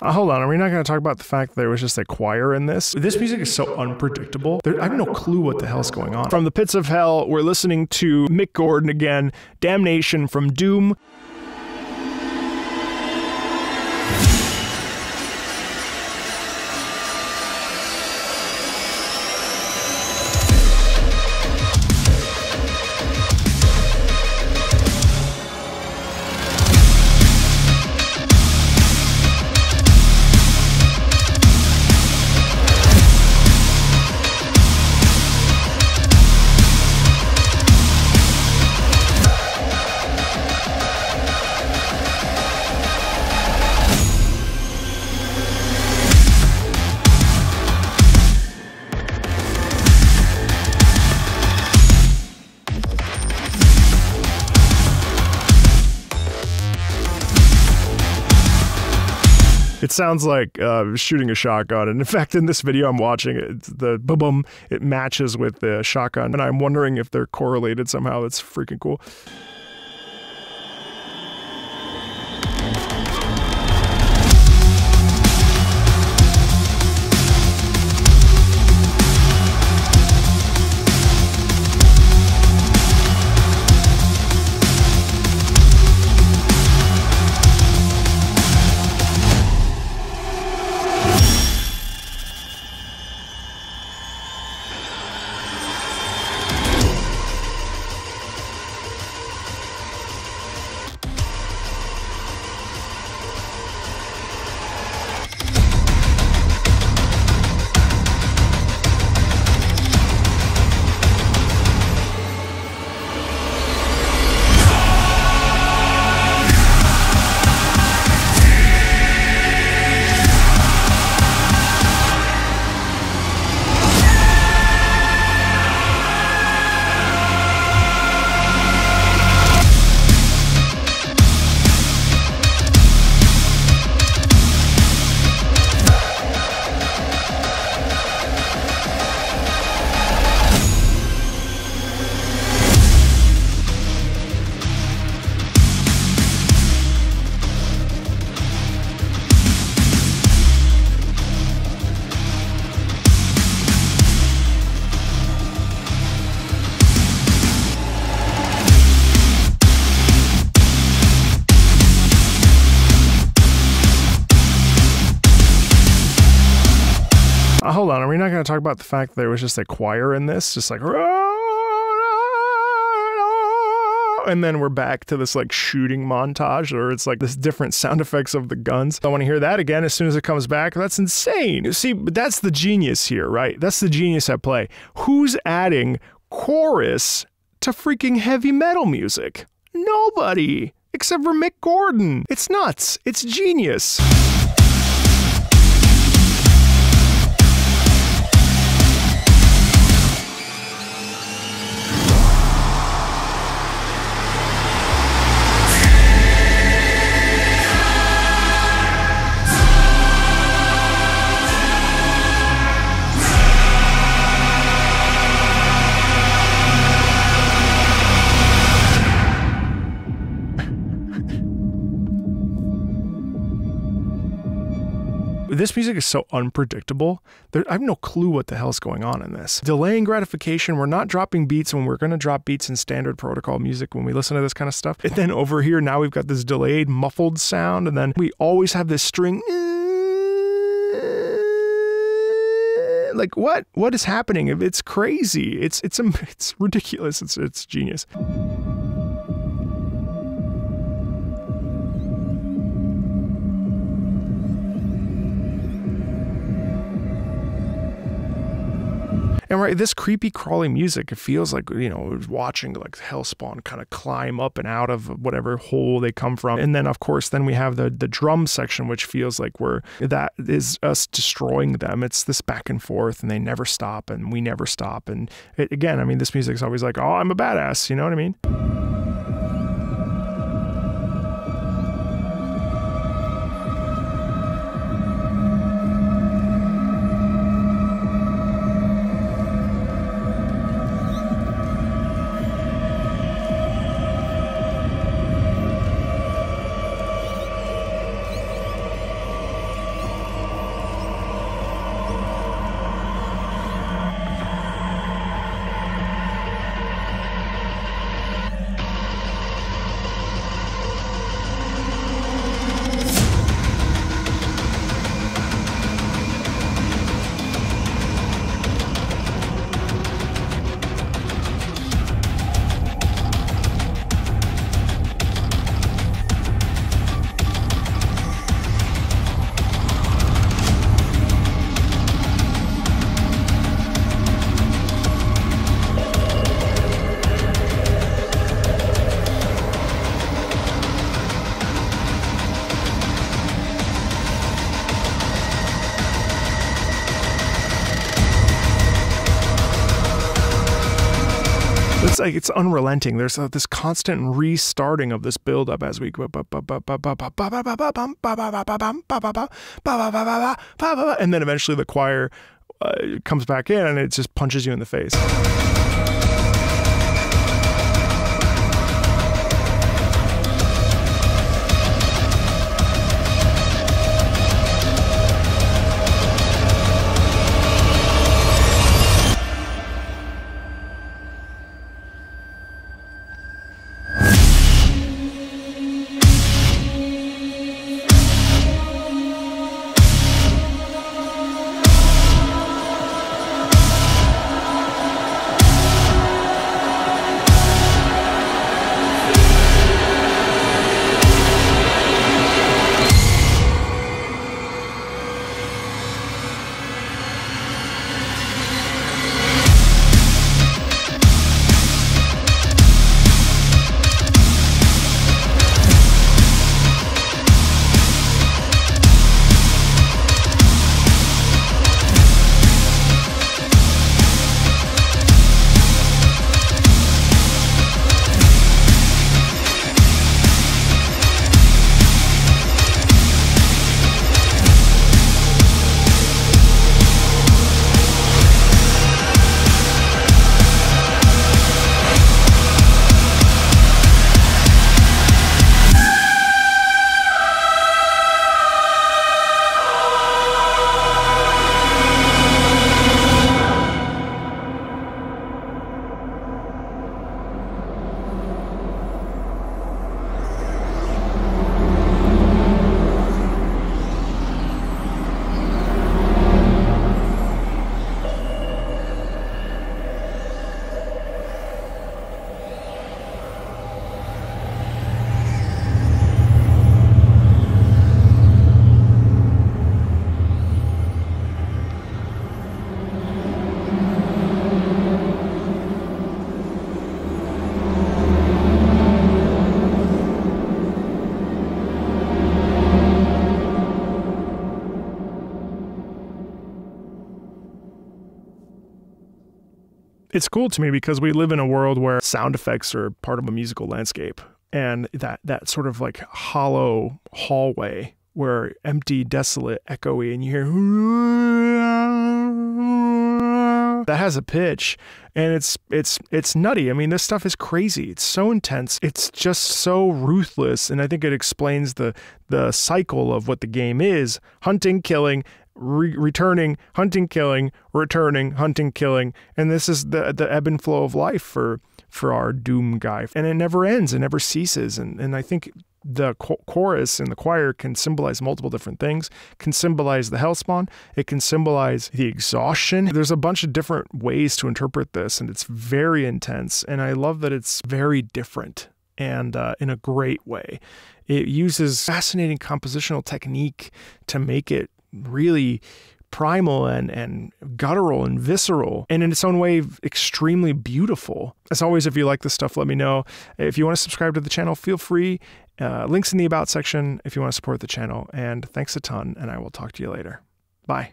Uh, hold on, are we not going to talk about the fact that there was just a choir in this? This music is so unpredictable. There, I have no clue what the hell's going on. From the pits of hell, we're listening to Mick Gordon again, Damnation from Doom. It sounds like uh, shooting a shotgun. And in fact, in this video I'm watching, it, the boom boom, it matches with the shotgun. And I'm wondering if they're correlated somehow. It's freaking cool. Not going to talk about the fact that there was just a choir in this? Just like, and then we're back to this like shooting montage or it's like this different sound effects of the guns. I want to hear that again as soon as it comes back. That's insane. See, but that's the genius here, right? That's the genius at play. Who's adding chorus to freaking heavy metal music? Nobody. Except for Mick Gordon. It's nuts. It's genius. This music is so unpredictable. There, I have no clue what the hell's going on in this. Delaying gratification. We're not dropping beats when we're going to drop beats in standard protocol music when we listen to this kind of stuff. And then over here, now we've got this delayed, muffled sound. And then we always have this string. Like what? What is happening? It's crazy. It's it's it's ridiculous. It's it's genius. And right, this creepy crawling music, it feels like, you know, watching like Hellspawn kind of climb up and out of whatever hole they come from. And then of course, then we have the the drum section, which feels like we're that is us destroying them. It's this back and forth and they never stop and we never stop. And it, again, I mean, this music's always like, oh, I'm a badass, you know what I mean? Like it's unrelenting. There's uh, this constant restarting of this buildup as we go and then eventually the choir uh, comes back in and it just punches you in the face. It's cool to me because we live in a world where sound effects are part of a musical landscape. And that that sort of like hollow hallway where empty desolate echoey and you hear that has a pitch. And it's it's it's nutty. I mean this stuff is crazy. It's so intense. It's just so ruthless. And i think it explains the the cycle of what the game is. Hunting killing re- returning, hunting, killing, returning, hunting, killing, and this is the the ebb and flow of life for for our doom guy, and it never ends, it never ceases, and and I think the chorus and the choir can symbolize multiple different things. Can symbolize the hellspawn. It can symbolize the exhaustion. There's a bunch of different ways to interpret this, and it's very intense. And I love that it's very different and uh, in a great way. It uses fascinating compositional technique to make it really primal and, and guttural and visceral and in its own way extremely beautiful. As always if you like this stuff let me know. If you want to subscribe to the channel feel free. Uh, links in the about section if you want to support the channel. And thanks a ton and i will talk to you later. Bye